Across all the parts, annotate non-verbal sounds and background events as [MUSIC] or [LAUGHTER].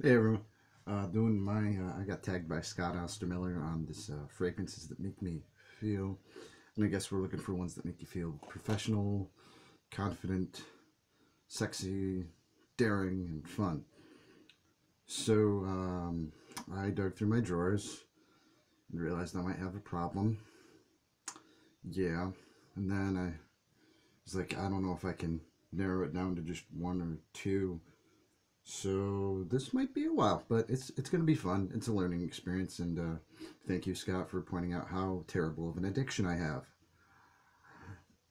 Hey everyone, uh, doing my, uh, I got tagged by Scott Ostermiller on this uh, fragrances that make me feel, and I guess we're looking for ones that make you feel professional, confident, sexy, daring, and fun. So um, I dug through my drawers and realized I might have a problem. Yeah, and then I was like, I don't know if I can narrow it down to just one or two so this might be a while, but it's it's going to be fun. It's a learning experience, and uh, thank you, Scott, for pointing out how terrible of an addiction I have.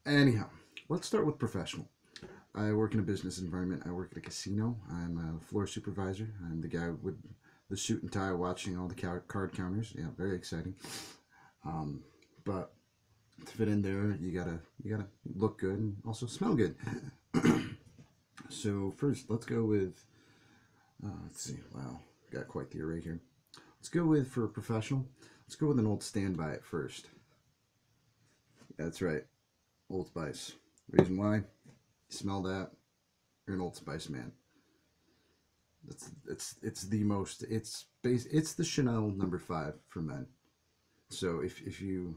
Anyhow, let's start with professional. I work in a business environment. I work at a casino. I'm a floor supervisor. I'm the guy with the suit and tie watching all the card counters. Yeah, very exciting. Um, but to fit in there, you gotta you gotta look good and also smell good. [CLEARS THROAT] so first, let's go with uh, let's see. Wow, got quite the array here. Let's go with, for a professional, let's go with an old standby at first. That's right, Old Spice. Reason why? You smell that, you're an Old Spice man. It's it's it's the most it's base it's the Chanel number five for men. So if if you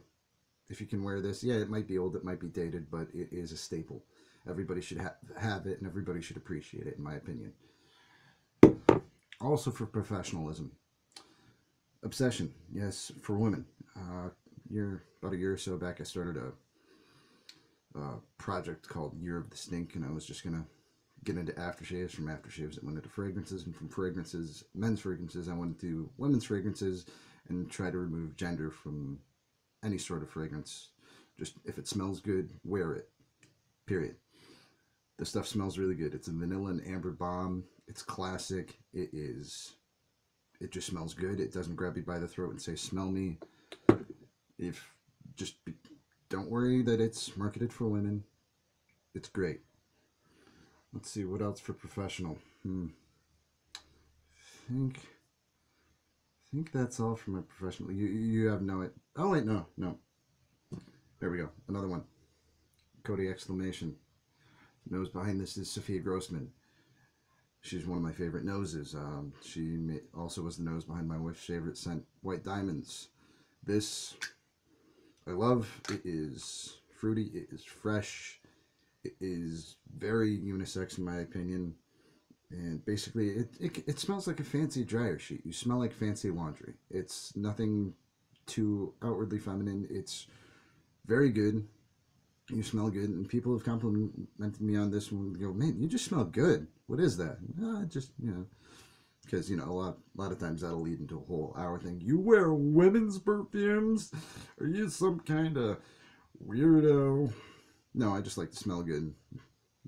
if you can wear this, yeah, it might be old, it might be dated, but it is a staple. Everybody should ha have it, and everybody should appreciate it, in my opinion also for professionalism. Obsession, yes, for women. Uh, year about a year or so back, I started a, a, project called Year of the Stink, and I was just gonna get into aftershaves. From aftershaves, it went into fragrances, and from fragrances, men's fragrances, I went into women's fragrances, and try to remove gender from any sort of fragrance. Just if it smells good, wear it. Period. The stuff smells really good. It's a vanilla and amber bomb. It's classic. It is. It just smells good. It doesn't grab you by the throat and say, "Smell me." If just don't worry that it's marketed for women. It's great. Let's see what else for professional. Hmm. I think. I think that's all for my professional. You you have no it. Oh wait, no, no. There we go. Another one. Coty exclamation. Nose behind this is Sophia Grojsman. She's one of my favorite noses. Um, she also was the nose behind my wife's favorite scent, White Diamonds. This, I love. It is fruity. It is fresh. It is very unisex in my opinion. And basically, it, it, it smells like a fancy dryer sheet. You smell like fancy laundry. It's nothing too outwardly feminine. It's very good you smell good. And people have complimented me on this one. Go, man, you just smell good. What is that? Uh, just, you know, because, you know, a lot, a lot of times that'll lead into a whole hour thing. You wear women's perfumes? Are you some kind of weirdo? No, I just like to smell good.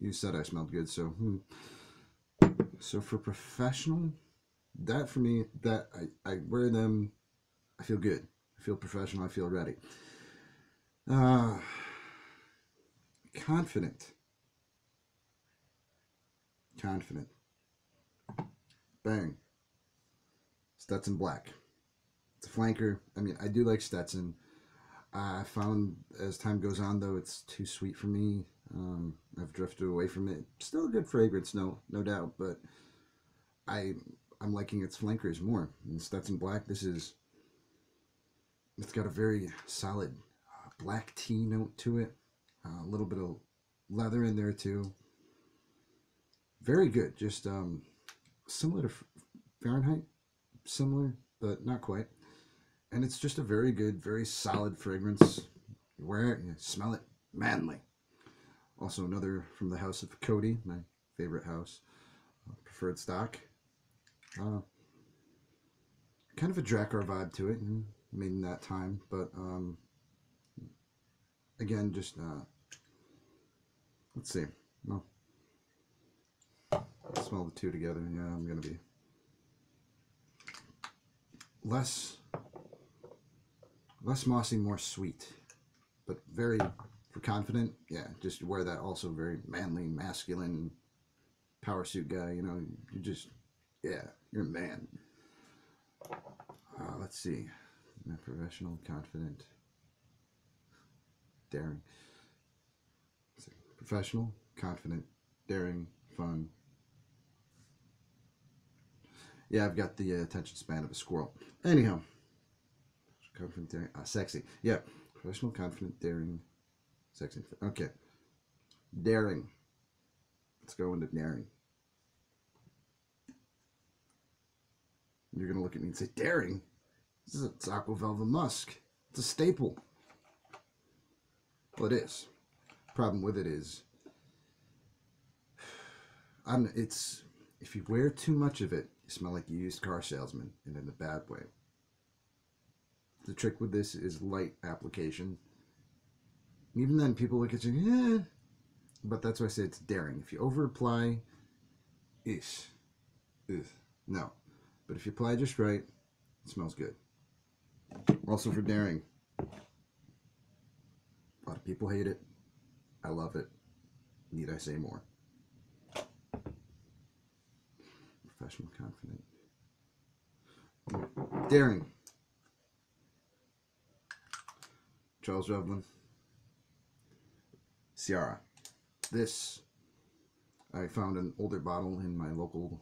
You said I smelled good, so, hmm. So for professional, that for me, that I, I wear them, I feel good. I feel professional. I feel ready. Uh, confident. Confident. Bang. Stetson Black. It's a flanker. I mean, I do like Stetson. I found as time goes on, though, it's too sweet for me. Um, I've drifted away from it. Still a good fragrance, no, no doubt, but I, I'm liking its flankers more. And Stetson Black, this is, it's got a very solid uh, black tea note to it. Uh, a little bit of leather in there too. Very good. Just um, similar to Fahrenheit, similar but not quite. And it's just a very good, very solid fragrance. You wear it, you smell it, manly. Also another from the house of Coty, my favorite house, uh, preferred stock. Uh, kind of a Drakkar vibe to it, made in that time, but um, again, just uh, Let's see. Well, smell the two together. Yeah, I'm going to be less less mossy, more sweet, but very confident. Yeah, just wear that also very manly, masculine power suit guy. You know, you just yeah, you're a man. Uh, let's see, professional, confident, daring professional, confident, daring, fun. Yeah, I've got the uh, attention span of a squirrel. Anyhow, confident, daring, uh, sexy. Yeah, professional, confident, daring, sexy. Okay, daring. Let's go into daring. You're gonna look at me and say, daring. This is a Taco Velvet Musk. It's a staple. Well, it is. Problem with it is, I'm. It's if you wear too much of it, you smell like a used car salesman, and in a bad way. The trick with this is light application. Even then, people look at you, eh. But that's why I say it's daring. If you over apply, ish, ugh, no. But if you apply just right, it smells good. Also for daring, a lot of people hate it. I love it. Need I say more? Professional, confident. Daring. Charles Revlin. Ciara. This, I found an older bottle in my local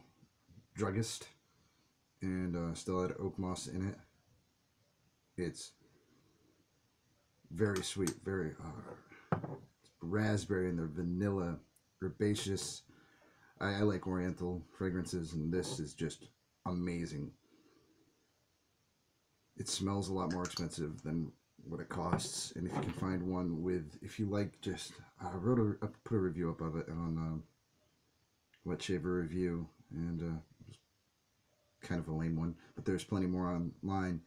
druggist and uh, still had oak moss in it. It's very sweet, very uh, raspberry and the vanilla, herbaceous. I, I like oriental fragrances, and this is just amazing. It smells a lot more expensive than what it costs, and if you can find one with, if you like, just I wrote a I put a review up of it on uh, Wet Shaver Review, and uh, kind of a lame one, but there's plenty more online.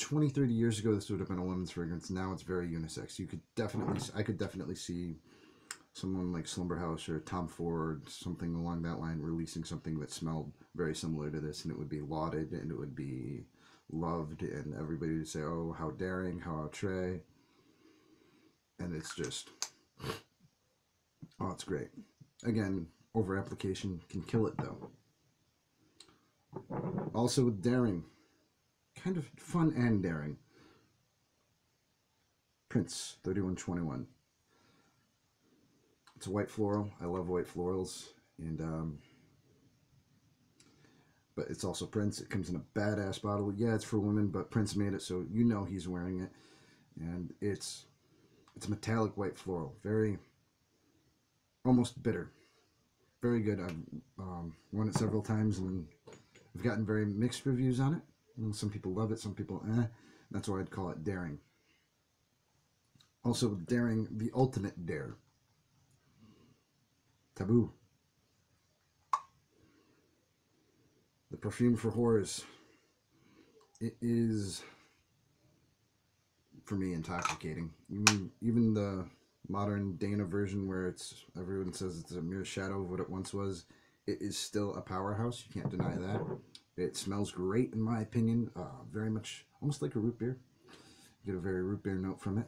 20, 30 years ago, this would have been a women's fragrance. Now it's very unisex. You could definitely, I could definitely see someone like Slumberhouse or Tom Ford, something along that line, releasing something that smelled very similar to this, and it would be lauded and it would be loved, and everybody would say, "Oh, how daring, how outre," and it's just, oh, it's great. Again, over application can kill it though. Also with daring, kind of fun and daring. Prince 3121. It's a white floral. I love white florals. And, um, but it's also Prince. It comes in a badass bottle. Yeah, it's for women, but Prince made it, so you know he's wearing it. And it's, it's metallic white floral. Very, almost bitter. Very good. I've um, worn it several times and I've gotten very mixed reviews on it. Some people love it, some people eh. That's why I'd call it daring. Also, daring, the ultimate dare. Tabu. The perfume for whores. It is, for me, intoxicating. Even, even the modern Dana version where it's everyone says it's a mere shadow of what it once was, it is still a powerhouse. You can't deny that. It smells great in my opinion. Uh, very much, almost like a root beer. You get a very root beer note from it.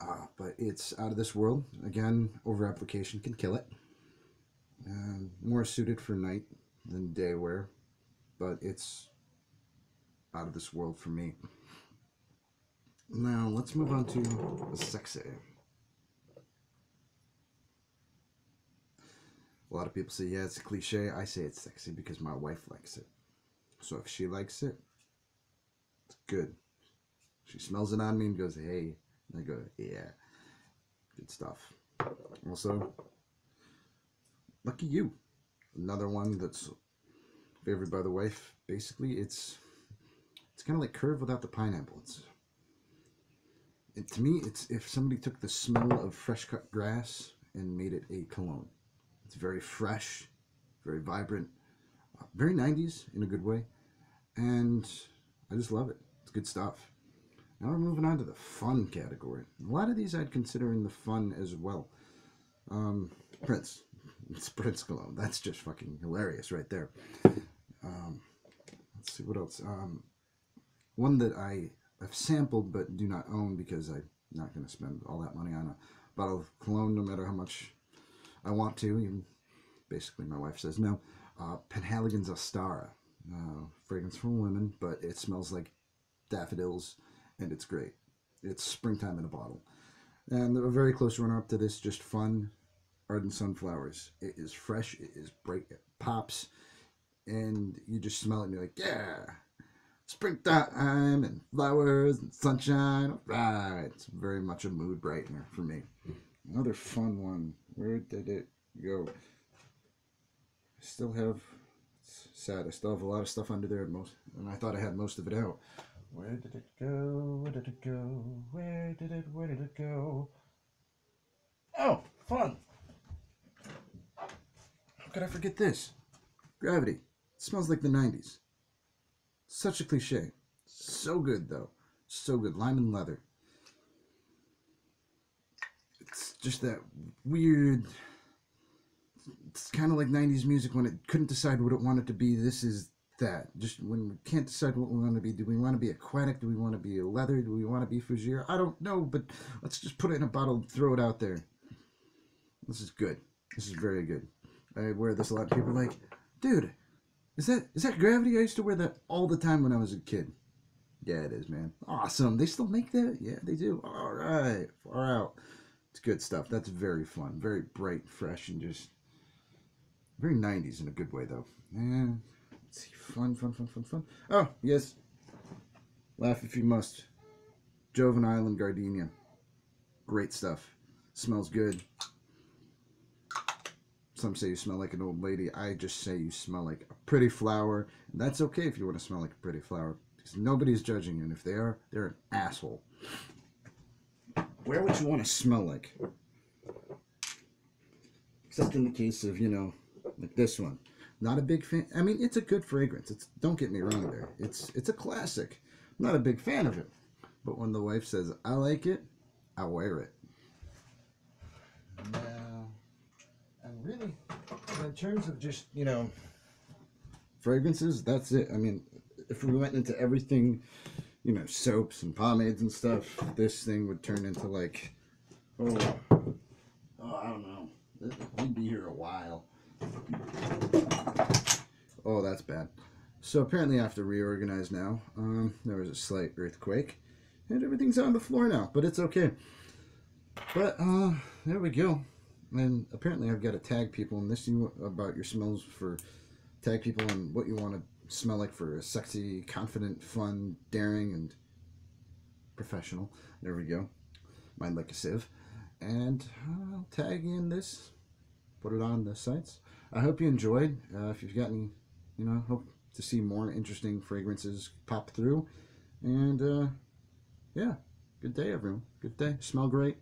Uh, but it's out of this world. Again, over application can kill it. Um, more suited for night than day wear, but it's out of this world for me. Now, let's move on to the sexy. A lot of people say, yeah, it's a cliche. I say it's sexy because my wife likes it. So if she likes it, it's good. She smells it on me and goes, hey. And I go, yeah, good stuff. Also, lucky you. Another one that's favored by the wife. Basically, it's it's kind of like curve without the pineapple. It's it, to me, it's if somebody took the smell of fresh cut grass and made it a cologne. It's very fresh, very vibrant, very 90s in a good way. And I just love it. It's good stuff. Now we're moving on to the fun category. A lot of these I'd consider in the fun as well. Um, Prince. It's Prince Cologne. That's just fucking hilarious right there. Um, let's see what else. Um, one that I have sampled but do not own because I'm not going to spend all that money on a bottle of cologne no matter how much I want to. Even basically, my wife says no. Uh, Penhaligon's Astara, uh, fragrance for women, but it smells like daffodils, and it's great. It's springtime in a bottle. And a very close runner up to this, just fun, Arden Sunflowers. It is fresh, it is bright, it pops, and you just smell it and you're like, yeah, springtime and flowers and sunshine. All right. It's very much a mood brightener for me. Another fun one. Where did it go? I still have, it's sad, I still have a lot of stuff under there, most, and I thought I had most of it out. Where did it go? Where did it go? Where did it, where did it go? Oh, fun. How could I forget this? Gravity. It smells like the 90s. Such a cliche. So good, though. So good. Lime and leather. It's just that weird. It's kind of like 90s music when it couldn't decide what it wanted to be. This is that. Just when we can't decide what we want to be. Do we want to be aquatic? Do we want to be a leather? Do we want to be Fougere? I don't know, but let's just put it in a bottle and throw it out there. This is good. This is very good. I wear this a lot. People like, dude, is that is that gravity? I used to wear that all the time when I was a kid. Yeah, it is, man. Awesome. They still make that? Yeah, they do. All right. Far out. It's good stuff. That's very fun. Very bright, fresh, and just very 90s in a good way, though. And let's see. Fun, fun, fun, fun, fun. Oh, yes. Laugh if you must. Jovan Island Gardenia. Great stuff. Smells good. Some say you smell like an old lady. I just say you smell like a pretty flower. And that's okay if you want to smell like a pretty flower. Because nobody's judging you. And if they are, they're an asshole. Where would you want to smell like? Except in the case of, you know, like this one. Not a big fan. I mean, it's a good fragrance. It's don't get me wrong there. It's it's a classic. I'm not a big fan of it. But when the wife says, I like it, I wear it. Now, and really, in terms of just, you know, fragrances, that's it. I mean, if we went into everything, you know, soaps and pomades and stuff, this thing would turn into like, oh, oh I don't know. We'd be here a while. Oh, that's bad. So apparently I have to reorganize now. Um, there was a slight earthquake. And everything's on the floor now, but it's okay. But, uh, there we go. And apparently I've got to tag people in this you about your smells for tag people and what you want to smell like for a sexy, confident, fun, daring, and professional. There we go. Mind like a sieve. And uh, I'll tag in this, put it on the sites. I hope you enjoyed. Uh, if you've got any, you know, hope to see more interesting fragrances pop through. And uh, yeah, good day, everyone. Good day. Smell great.